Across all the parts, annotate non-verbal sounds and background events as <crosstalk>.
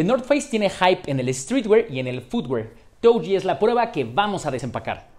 The North Face tiene hype en el streetwear y en el footwear. Doji es la prueba que vamos a desempacar.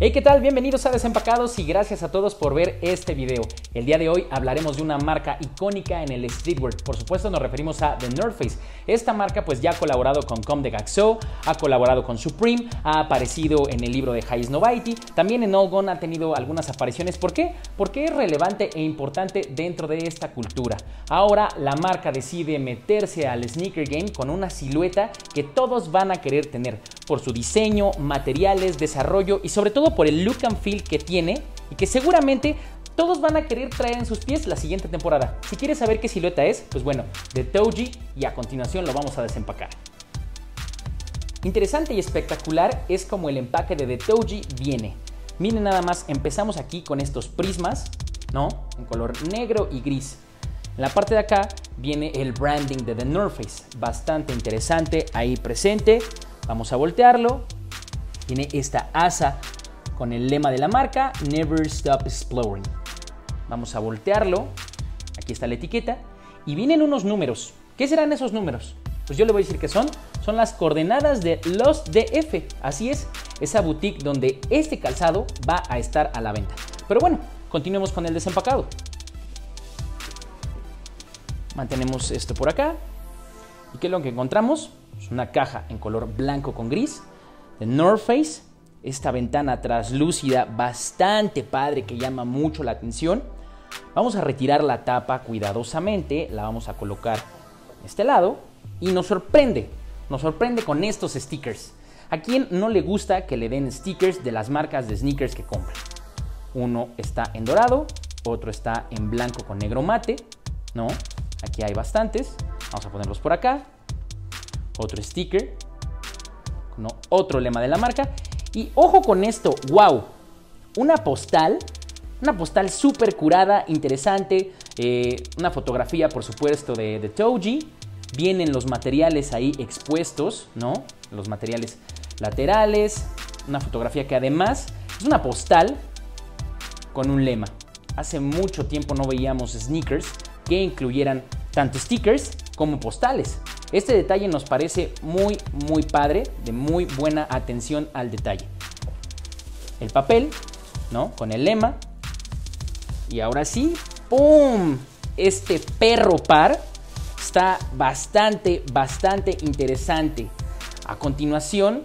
Hey, ¿qué tal? Bienvenidos a Desempacados y gracias a todos por ver este video. El día de hoy hablaremos de una marca icónica en el streetwear. Por supuesto nos referimos a The North Face. Esta marca pues ya ha colaborado con Com de Gaxo, ha colaborado con Supreme, ha aparecido en el libro de High Novaity, también en All Gone ha tenido algunas apariciones. ¿Por qué? Porque es relevante e importante dentro de esta cultura. Ahora la marca decide meterse al sneaker game con una silueta que todos van a querer tener por su diseño, materiales, desarrollo y sobre todo por el look and feel que tiene y que seguramente todos van a querer traer en sus pies la siguiente temporada. Si quieres saber qué silueta es, pues bueno, de Toji y a continuación lo vamos a desempacar. Interesante y espectacular es como el empaque de The Toji viene. Miren nada más, empezamos aquí con estos prismas, ¿no? En color negro y gris. En la parte de acá viene el branding de The North Face, bastante interesante ahí presente. Vamos a voltearlo. Tiene esta asa con el lema de la marca, Never Stop Exploring. Vamos a voltearlo. Aquí está la etiqueta. Y vienen unos números. ¿Qué serán esos números? Pues yo le voy a decir que son. Son las coordenadas de los DF. Así es, esa boutique donde este calzado va a estar a la venta. Pero bueno, continuemos con el desempacado. Mantenemos esto por acá. ¿Y qué es lo que encontramos? Es una caja en color blanco con gris de North Face. Esta ventana traslúcida bastante padre que llama mucho la atención. Vamos a retirar la tapa cuidadosamente, la vamos a colocar este lado y nos sorprende, nos sorprende con estos stickers. ¿A quién no le gusta que le den stickers de las marcas de sneakers que compran? Uno está en dorado, otro está en blanco con negro mate, ¿no? Aquí hay bastantes. Vamos a ponerlos por acá. Otro sticker. Otro lema de la marca. Y ojo con esto, wow. Una postal. Una postal súper curada, interesante. Eh, una fotografía, por supuesto, de, de Toji. Vienen los materiales ahí expuestos, ¿no? Los materiales laterales. Una fotografía que además es una postal con un lema. Hace mucho tiempo no veíamos sneakers que incluyeran tanto stickers como postales. Este detalle nos parece muy, muy padre, de muy buena atención al detalle. El papel, ¿no? Con el lema. Y ahora sí, ¡pum! Este perro par está bastante, bastante interesante. A continuación,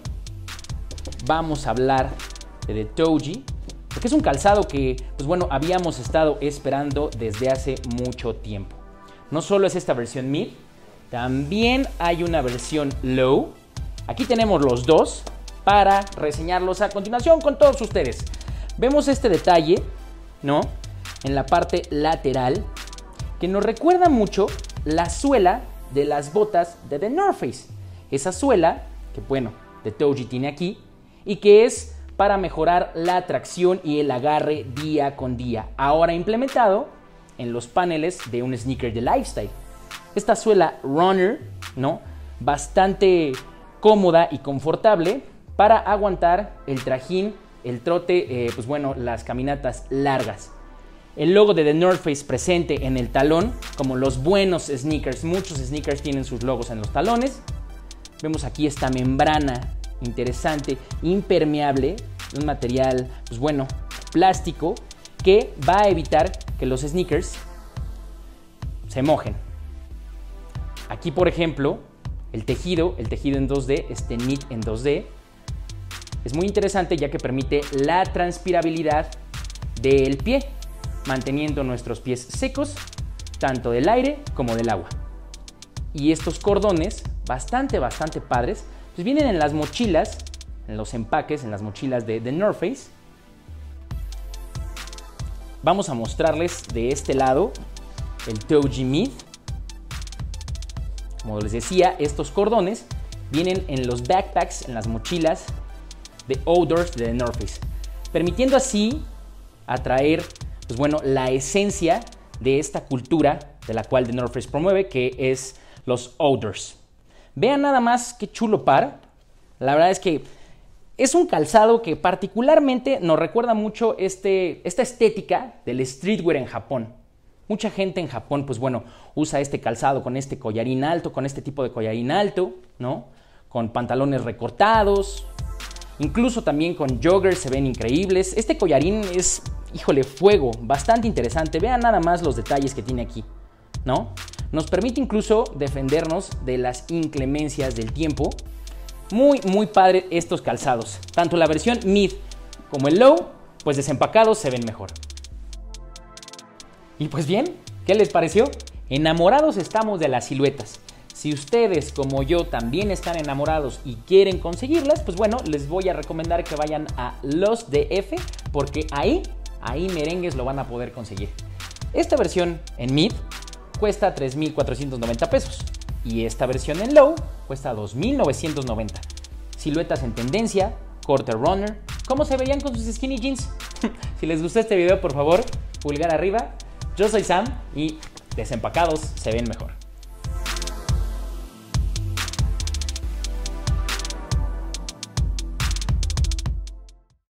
vamos a hablar de The Toji, porque es un calzado que, pues bueno, habíamos estado esperando desde hace mucho tiempo. No solo es esta versión mid, también hay una versión low. Aquí tenemos los dos para reseñarlos a continuación con todos ustedes. Vemos este detalle, ¿no? En la parte lateral, que nos recuerda mucho la suela de las botas de The North Face. Esa suela, que bueno, de Toji tiene aquí, y que es para mejorar la tracción y el agarre día con día. Ahora implementado en los paneles de un sneaker de lifestyle. Esta suela runner, ¿no? Bastante cómoda y confortable para aguantar el trajín, el trote, eh, pues bueno, las caminatas largas. El logo de The North Face presente en el talón, como los buenos sneakers. Muchos sneakers tienen sus logos en los talones. Vemos aquí esta membrana interesante, impermeable, un material, pues bueno, plástico, que va a evitar que los sneakers se mojen. Aquí, por ejemplo, el tejido, el tejido en 2D, este knit en 2D, es muy interesante ya que permite la transpirabilidad del pie, manteniendo nuestros pies secos, tanto del aire como del agua. Y estos cordones, bastante, bastante padres, pues vienen en las mochilas, en los empaques, en las mochilas de, The North Face. Vamos a mostrarles de este lado el Toji Mid. Como les decía, estos cordones vienen en los backpacks, en las mochilas de Outdoors de The North Face, permitiendo así atraer, pues bueno, la esencia de esta cultura de la cual The North Face promueve, que es los Outdoors. Vean nada más qué chulo par. La verdad es que Es un calzado que particularmente nos recuerda mucho este, esta estética del streetwear en Japón. Mucha gente en Japón, pues bueno, usa este calzado con este collarín alto, con este tipo de collarín alto, ¿no? Con pantalones recortados, incluso también con joggers se ven increíbles. Este collarín es, híjole, fuego, bastante interesante. Vean nada más los detalles que tiene aquí, ¿no? Nos permite incluso defendernos de las inclemencias del tiempo muy, muy padre estos calzados. Tanto la versión mid como el low, pues desempacados se ven mejor. Y pues bien, ¿qué les pareció? Enamorados estamos de las siluetas. Si ustedes como yo también están enamorados y quieren conseguirlas, pues bueno, les voy a recomendar que vayan a los DF porque ahí, ahí merengues lo van a poder conseguir. Esta versión en mid cuesta 3.490 pesos y esta versión en low cuesta 2.990. Siluetas en tendencia, quarter runner, ¿cómo se verían con sus skinny jeans? <laughs> si les gustó este video, por favor, pulgar arriba. Yo soy Sam y desempacados se ven mejor.